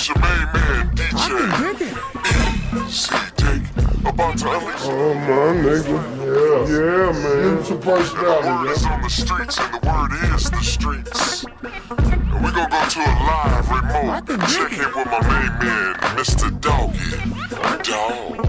It's your main man, DJ. Easy take. About to unleash Oh my nigga. Yeah. Yeah, man. It's a The word is on the streets, and the word is the streets. And we gonna go to a live remote and check in with my main man, Mr. Doggy. Dog.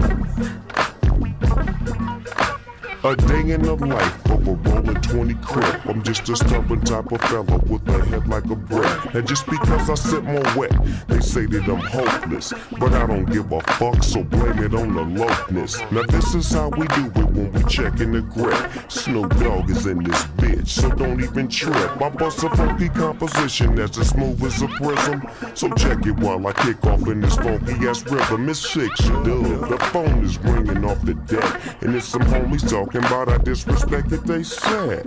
A day in the life a rolling 20 crib. I'm just a stubborn type of fella with a head like a brick. And just because I sit more wet, they say that I'm hopeless. But I don't give a fuck, so blame it on the lowness. Now this is how we do it when we check in the grip. Snoop Dogg is in this bitch, so don't even trip. I bust a funky composition that's as smooth as a prism. So check it while I kick off in this funky ass rhythm. It's six, dub. The phone is ringing off the deck, and it's some homies talking about I disrespected they said.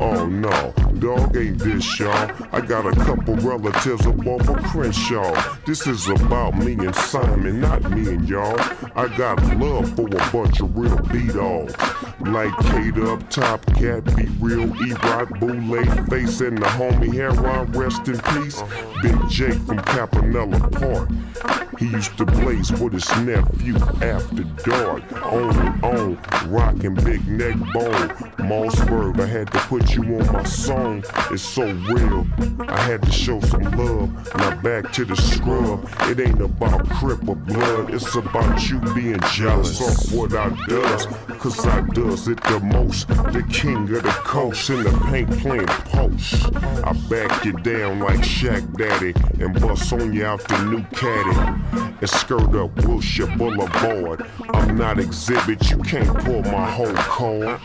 Oh no, dog ain't this y'all. I got a couple relatives up off of Crenshaw. This is about me and Simon, not me and y'all. I got love for a bunch of real B-dogs. Like Kate up top, Cat be real, E-Rod, Boule, Face, and the homie Heron, rest in peace. Big Jake from Campanella Park. He used to blaze with his nephew after dark. On and on, rockin' big neck bone. Mossberg, I had to put you on my song. It's so real. I had to show some love. Now back to the scrub. It ain't about crip or blood. It's about you being jealous of what I does. Cause I does it the most. The king of the coast in the paint playing post. I back you down like Shaq Daddy and bust on you out the new caddy and skirt up Wilshire Boulevard. I'm not exhibit, you can't pull my whole card.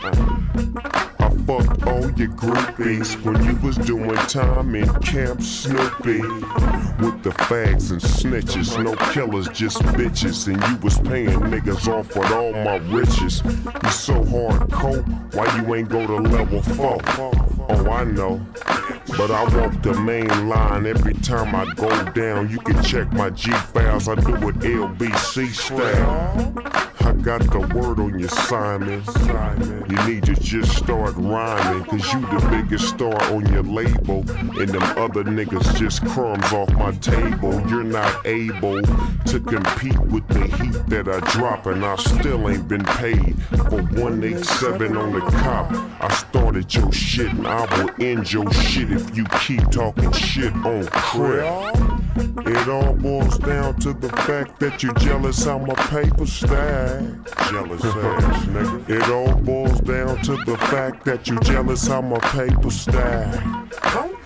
I fucked all your groupies when you was doing time in Camp Snoopy. With the fags and snitches, no killers, just bitches. And you was paying niggas off with all my riches. You so hard hardcore, why you ain't go to level four? Oh, I know. But I walk the main line every time I go down. You can check my G files, I do it LBC style. Got the word on you, Simon. You need to just start rhyming, cause you the biggest star on your label. And them other niggas just crumbs off my table. You're not able to compete with the heat that I drop, and I still ain't been paid for 187 on the cop. I started your shit, and I will end your shit if you keep talking shit on crib. It all boils down to the fact that you're jealous I'm a paper stack. Jealous ass nigga. It all boils down to the fact that you're jealous I'm a paper stack.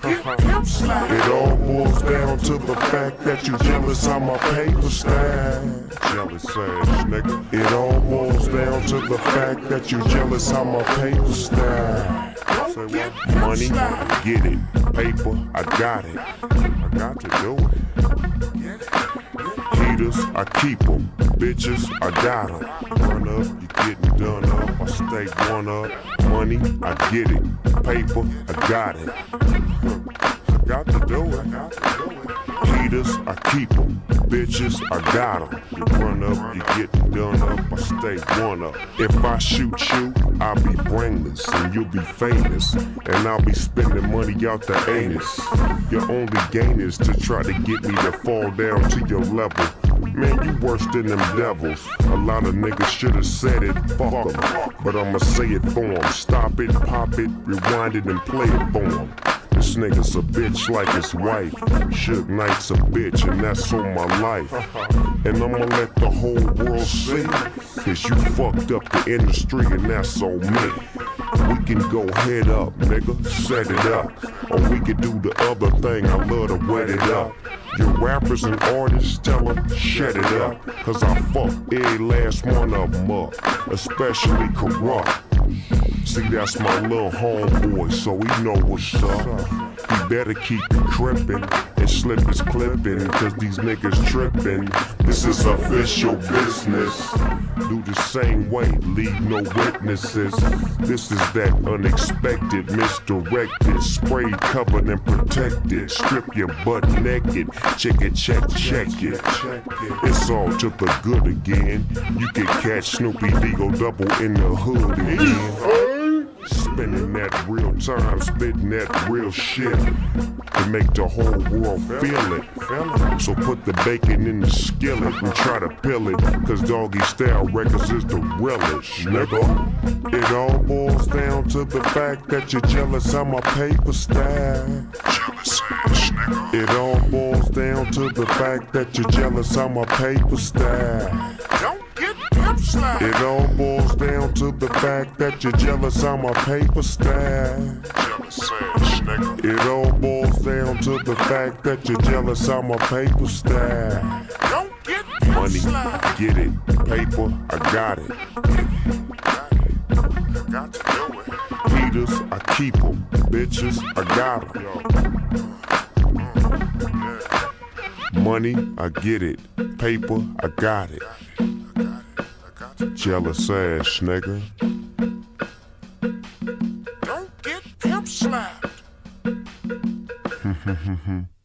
It all boils down to the fact that you're jealous I'm a paper stack. Jealous ass nigga. It all boils down to the fact that you're jealous how my paper stack. Money, get it. Paper, I got it. I got to do it. Heaters, I keep 'em. Bitches, I got 'em. Run up, you getting done up. I stay one up. Money, I get it. Paper, I got it. I got to do it. I keep 'em. Bitches, I got 'em. You run up, you get done up. I stay one up. If I shoot you, I'll be brainless and you'll be famous. And I'll be spending money out the anus. Your only gain is to try to get me to fall down to your level. Man, you worse than them devils. A lot of niggas should've said it, fuck 'em. But I'ma say it for 'em. Stop it, pop it, rewind it, and play it for 'em. This nigga's a bitch like his wife. Suge Knight's a bitch, and that's on my life. And I'ma let the whole world see. Cause you fucked up the industry, and that's on me. We can go head up, nigga, set it up. Or we can do the other thing, I love to wet it up. Your rappers and artists tell them, shut it up. Cause I fuck every last one of them up, especially corrupt. See, that's my little homeboy, so he know what's up. He better keep it and slip his clippin', cause these niggas trippin'. This is official business. Do the same way, leave no witnesses. This is that unexpected, misdirected, sprayed, covered, and protected. Strip your butt naked, check it, check, it, check it. It's all to the good again. You can catch Snoopy Digo double in the hood again. Time, spitting that real shit to make the whole world feel it. So put the bacon in the skillet and try to peel it, cause doggy style records is the realest, nigga. It all boils down to the fact that you're jealous of my paper style. Jealous nigga. It all boils down to the fact that you're jealous of my paper style. It all boils down to the fact that you're jealous of my paper style. Jealous ass nigga. It all boils down to the fact that you're jealous of my paper style. Don't get pimp Money, get it. Paper, I got it. Got to do it. Heaters, I keep 'em. Bitches, I got 'em. Money, I get it. Paper, I got it. Jealous ass nigga. Don't get pimp slapped.